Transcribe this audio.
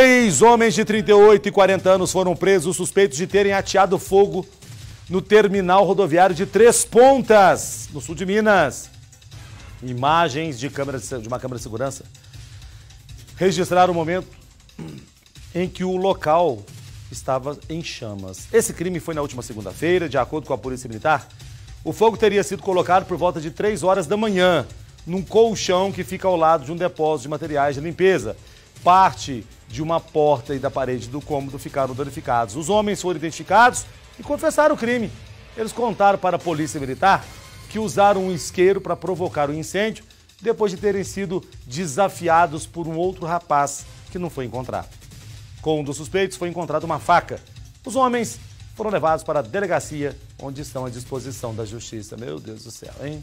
Dois homens de 38 e 40 anos foram presos suspeitos de terem ateado fogo no terminal rodoviário de Três Pontas, no sul de Minas. Imagens de, câmera de uma câmera de segurança registraram o momento em que o local estava em chamas. Esse crime foi na última segunda-feira, de acordo com a Polícia Militar. O fogo teria sido colocado por volta de 3 horas da manhã, num colchão que fica ao lado de um depósito de materiais de limpeza. Parte de uma porta e da parede do cômodo ficaram danificados. Os homens foram identificados e confessaram o crime. Eles contaram para a Polícia Militar que usaram um isqueiro para provocar o incêndio depois de terem sido desafiados por um outro rapaz que não foi encontrado. Com um dos suspeitos foi encontrada uma faca. Os homens foram levados para a delegacia, onde estão à disposição da justiça. Meu Deus do céu, hein?